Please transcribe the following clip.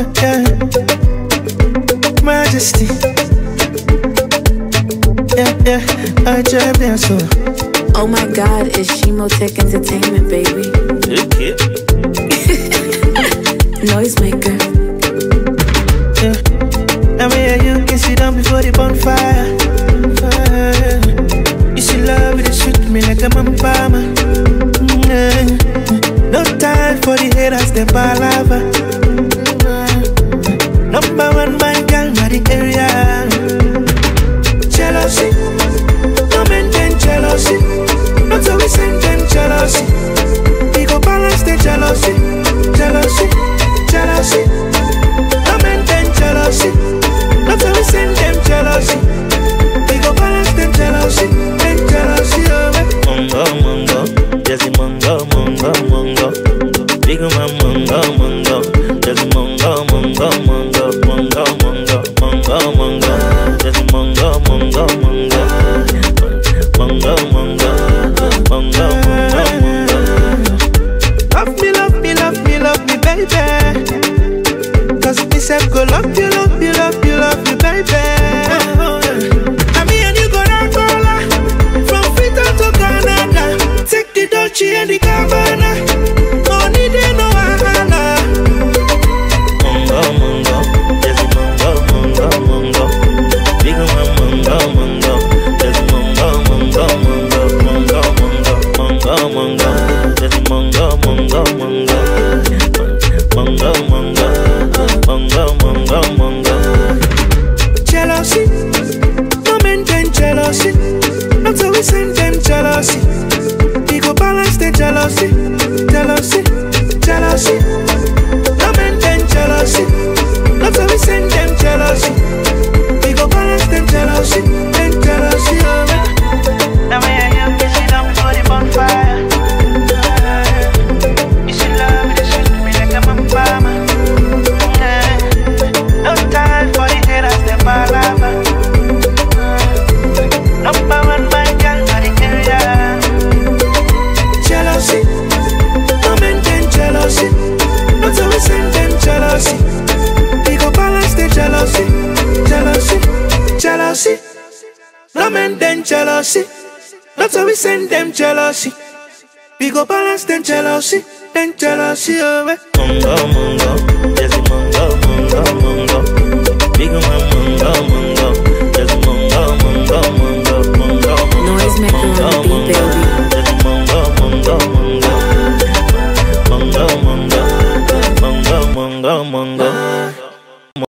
yeah, yeah. Majesty. Yeah, yeah, I just bien so. Oh my god, it's Shimotech Entertainment, baby. Okay. Noisemaker. Yeah. Now me and you can sit down before the bonfire. Fire. You see love it shoot me like a mama. Mm, no time for the haters, them palava. Mungo, mungo, mungo. Jesse mungo, mungo, mungo. Mungo, mungo, mungo, mungo, mungo. Love me, love me, love me, love me, baby. Me self go love you, love you, love you, love you, baby. Dolce and the Gabbana. Mungo, mungo, mungo. Mungo, mungo, mungo, mungo, mungo. Jealousy, no maintain jealousy. Not always send them jealousy. We go balance the jealousy, jealousy, jealousy. Jealousy. No maintain jealousy. Not we send them jealousy. We go balance them jealousy, then jealousy. Oh, eh. Mungo,